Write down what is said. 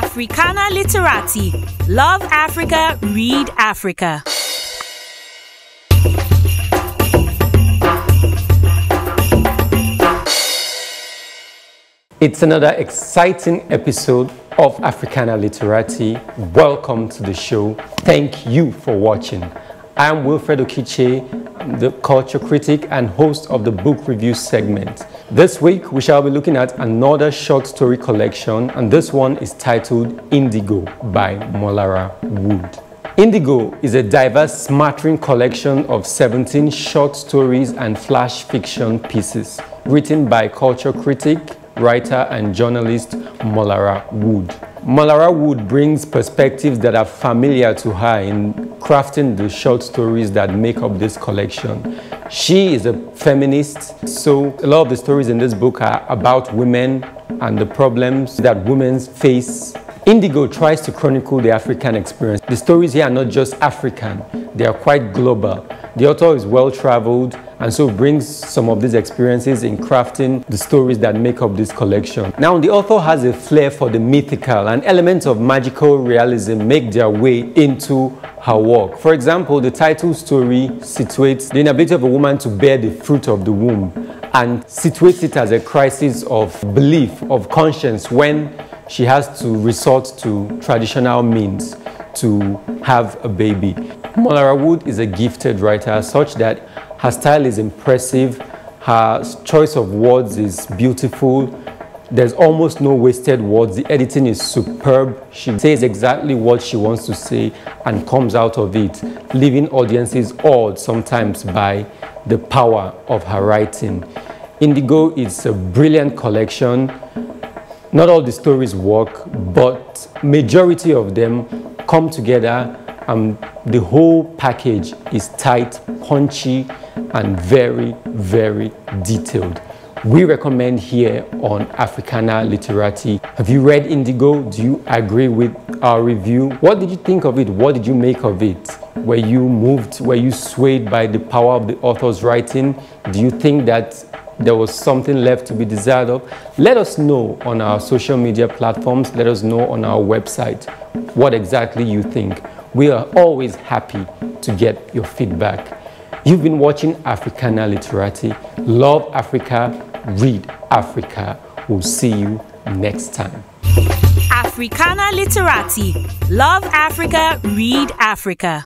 Africana Literati. Love Africa, read Africa. It's another exciting episode of Africana Literati. Welcome to the show. Thank you for watching. I'm Wilfred Okiche, the culture critic and host of the book review segment. This week, we shall be looking at another short story collection, and this one is titled Indigo by Molara Wood. Indigo is a diverse smattering collection of 17 short stories and flash fiction pieces written by culture critic, writer and journalist Molara Wood. Molara Wood brings perspectives that are familiar to her in crafting the short stories that make up this collection. She is a feminist, so a lot of the stories in this book are about women and the problems that women face. Indigo tries to chronicle the African experience. The stories here are not just African, they are quite global. The author is well traveled and so brings some of these experiences in crafting the stories that make up this collection. Now, the author has a flair for the mythical and elements of magical realism make their way into her work. For example, the title story situates the inability of a woman to bear the fruit of the womb and situates it as a crisis of belief, of conscience, when she has to resort to traditional means to have a baby. Molara Wood is a gifted writer such that her style is impressive, her choice of words is beautiful, there's almost no wasted words. The editing is superb. She says exactly what she wants to say and comes out of it, leaving audiences awed sometimes by the power of her writing. Indigo is a brilliant collection. Not all the stories work, but majority of them come together and the whole package is tight, punchy, and very, very detailed. We recommend here on Africana Literati. Have you read Indigo? Do you agree with our review? What did you think of it? What did you make of it? Were you moved? Were you swayed by the power of the author's writing? Do you think that there was something left to be desired of? Let us know on our social media platforms. Let us know on our website what exactly you think. We are always happy to get your feedback. You've been watching Africana Literati. Love Africa, read Africa. We'll see you next time. Africana Literati. Love Africa, read Africa.